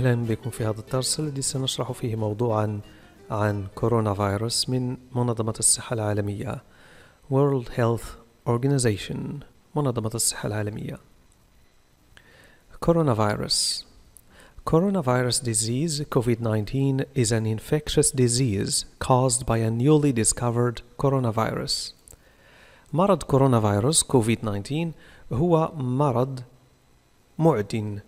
أهلا بكم في هذا الدرس الذي سنشرح فيه موضوعا عن كورونا فيروس من منظمة الصحة العالمية World Health Organization منظمة الصحة العالمية Coronavirus Coronavirus disease COVID-19 is an infectious disease caused by a newly discovered coronavirus مرض كورونا فيروس COVID-19 هو مرض معدن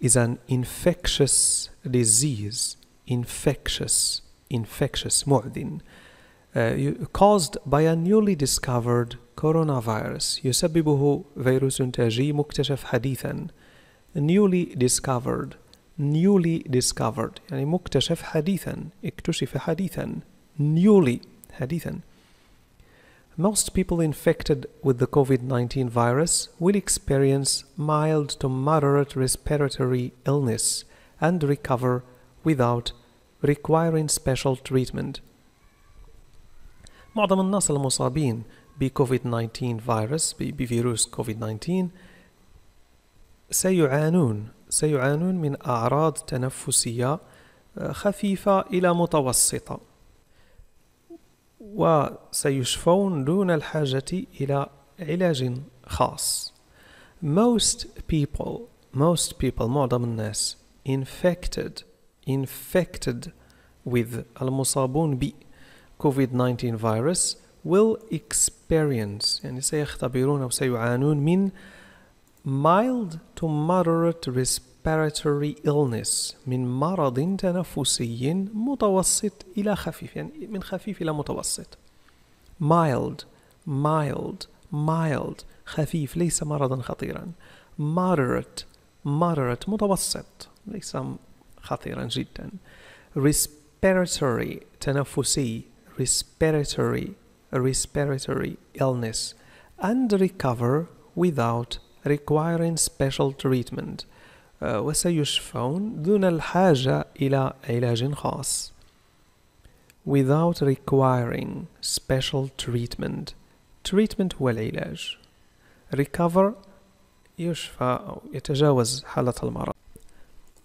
is an infectious disease infectious infectious معدن uh, caused by a newly discovered coronavirus يسببه فيروس تاجي مكتشف حديثا newly discovered newly discovered يعني مكتشف حديثا اكتشف حديثا newly حديثا Most people infected with the COVID 19 virus will experience mild to moderate respiratory illness and recover without requiring special treatment. معظم الناس المصابين بكوفيد 19 فيروس بفيروس كوفيد 19 سيعانون سيعانون من أعراض تنفسية خفيفة إلى متوسطة وسيشفون دون الحاجة إلى علاج خاص. Most people, most people معظم الناس infected, infected with المصابون ب COVID-19 virus will experience يعني سيختبرون أو سيعانون من mild to moderate respiratory illness من مرض تنفسي متوسط إلى خفيف يعني من خفيف إلى متوسط mild mild mild خفيف ليس مرضا خطيرا moderate moderate متوسط ليس خطيرا جدا respiratory تنفسي respiratory respiratory illness and recover without requiring special treatment وسيشفون دون الحاجة إلى علاج خاص without requiring special treatment treatment هو العلاج recover يشفى أو يتجاوز حالة المرض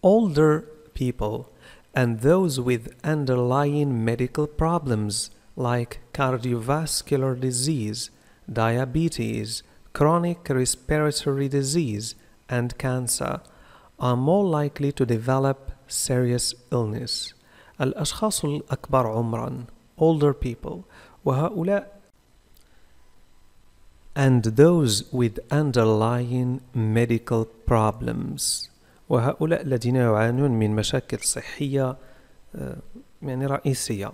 older people and those with underlying medical problems like cardiovascular disease, diabetes, chronic respiratory disease, and cancer are more likely to develop serious illness. الأشخاص الأكبر عمرا older people وهؤلاء and those with underlying medical problems وهؤلاء الذين يعانون من مشاكل صحية يعني رئيسية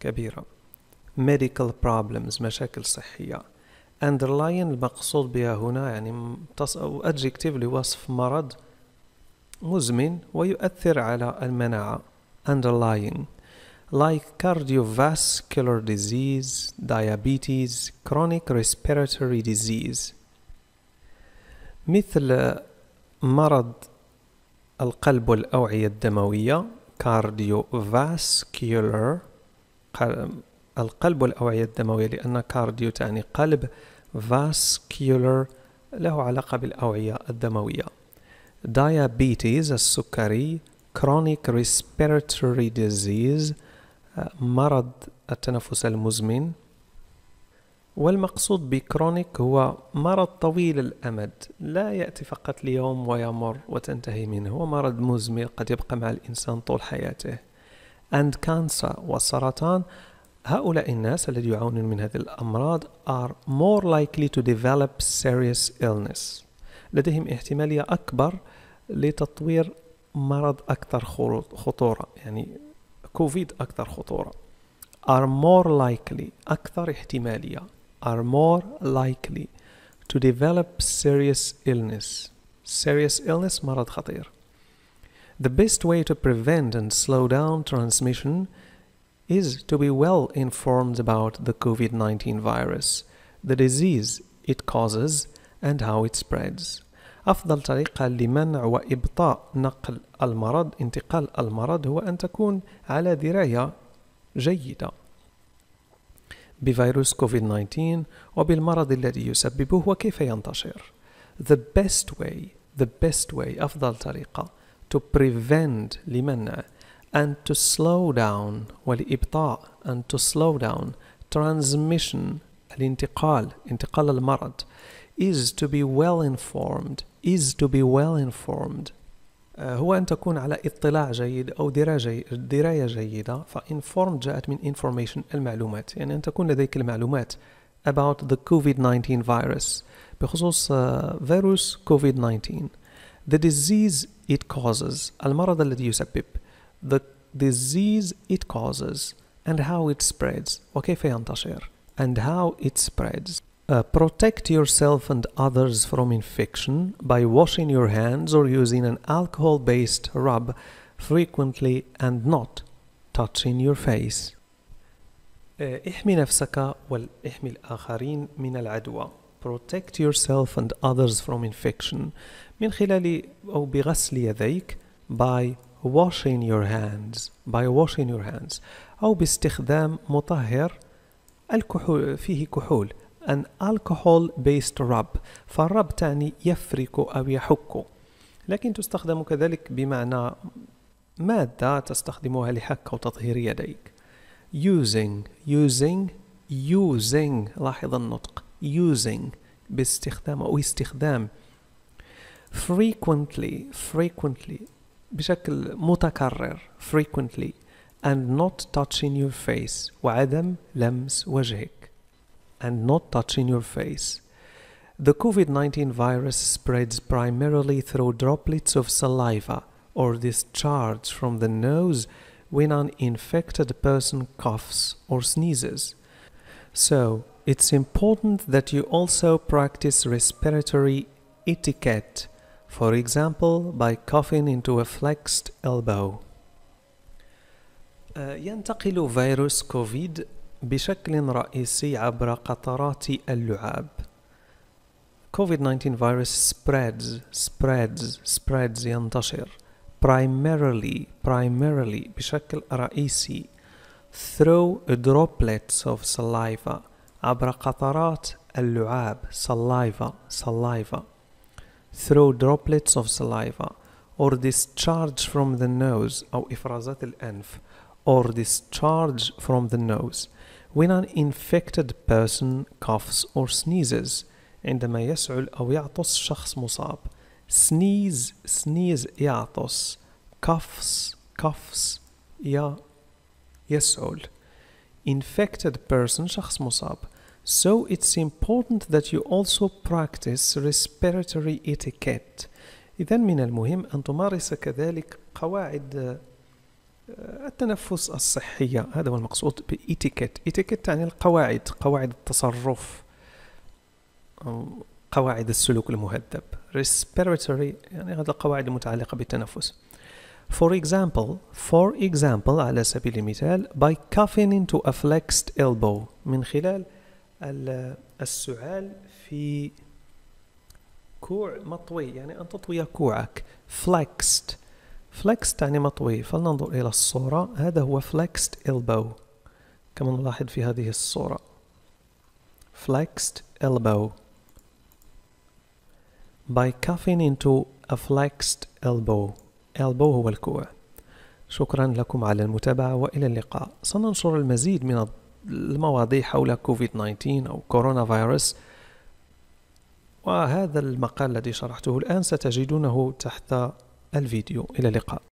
كبيرة medical problems مشاكل صحية underlying المقصود بها هنا يعني adjective لوصف مرض مزمن ويؤثر على المناعة. Underlying. Like cardiovascular disease, diabetes, chronic respiratory disease. مثل مرض القلب والأوعية الدموية cardiovascular القلب والأوعية الدموية لأن كارديو تعني قلب vascular له علاقة بالأوعية الدموية. Diabetes السكري chronic respiratory disease مرض التنفس المزمن. والمقصود بكرونيك هو مرض طويل الأمد لا يأتي فقط ليوم ويمر وتنتهي منه. هو مرض مزمن قد يبقى مع الإنسان طول حياته. and cancer والسرطان هؤلاء الناس الذين يعانون من هذه الأمراض are more likely to develop serious illness. لديهم احتمالية أكبر لتطوير مرض أكثر خطورة يعني كوفيد أكثر خطورة are more likely أكثر احتمالية are more likely to develop serious illness serious illness مرض خطير the best way to prevent and slow down transmission is to be well informed about the COVID-19 virus, the disease it causes and how it spreads. أفضل طريقة لمنع وإبطاء نقل المرض انتقال المرض هو أن تكون على دراية جيدة بفيروس كوفيد-19 وبالمرض الذي يسببه وكيف ينتشر. The best way, the best way, أفضل طريقة to prevent لمنع and to slow down ولإبطاء and to slow down transmission الانتقال انتقال المرض is to be well informed is to be well informed هو أن تكون على اطلاع جيد أو دراية دراية جيدة فinformed جاءت من information المعلومات يعني أن تكون لديك المعلومات about the COVID-19 virus بخصوص فيروس COVID-19 the disease it causes المرض الذي يسبب the disease it causes and how it spreads وكيف ينتشر and how it spreads uh, protect yourself and others from infection by washing your hands or using an alcohol-based rub frequently and not touching your face احمي نفسك واحمي الآخرين من العدوى protect yourself and others from infection من خلال أو بغسل يديك by washing your hands by washing your hands أو باستخدام مطهر الكحول فيه كحول an alcohol based rub فالرب تعني يفرك أو يحك. لكن تستخدم كذلك بمعنى مادة تستخدمها لحك أو تطهير يديك. using using using لاحظ النطق. using باستخدام أو استخدام. frequently frequently بشكل متكرر frequently and not touching your face وعدم لمس وجهك. and not touching your face The COVID-19 virus spreads primarily through droplets of saliva or discharge from the nose when an infected person coughs or sneezes. So, it's important that you also practice respiratory etiquette, for example, by coughing into a flexed elbow. ينتقل فيروس كوفيد بشكل رئيسي عبر قطرات اللعاب. COVID-19 virus spreads, spreads, spreads ينتشر primarily, primarily بشكل رئيسي through droplets of saliva عبر قطرات اللعاب saliva, saliva through droplets of saliva or discharge from the nose أو إفرازات الأنف or discharge from the nose when an infected person coughs or sneezes عندما يسعل أو يعطس شخص مصاب sneeze sneeze يعطس coughs coughs يا يسعل infected person شخص مصاب so it's important that you also practice respiratory etiquette إذا من المهم أن تمارس كذلك قواعد التنفس الصحية هذا هو المقصود بإتيكيت إتيكيت تعني القواعد قواعد التصرف قواعد السلوك المهذب. Respiratory يعني هذه القواعد المتعلقة بالتنفس. For example, for example على سبيل المثال by coughing into a flexed elbow. من خلال السعال في كوع مطوي يعني أن تطوي كوعك. Flexed flexed تعني مطوي. فلننظر إلى الصورة. هذا هو flexed elbow. كما نلاحظ في هذه الصورة. Flexed elbow. By cuffing into a flexed elbow. Elbow هو الكوع. شكرا لكم على المتابعة وإلى اللقاء. سننشر المزيد من المواضيع حول كوفيد 19 أو كورونا فيروس. وهذا المقال الذي شرحته الآن ستجدونه تحت الفيديو. إلى اللقاء.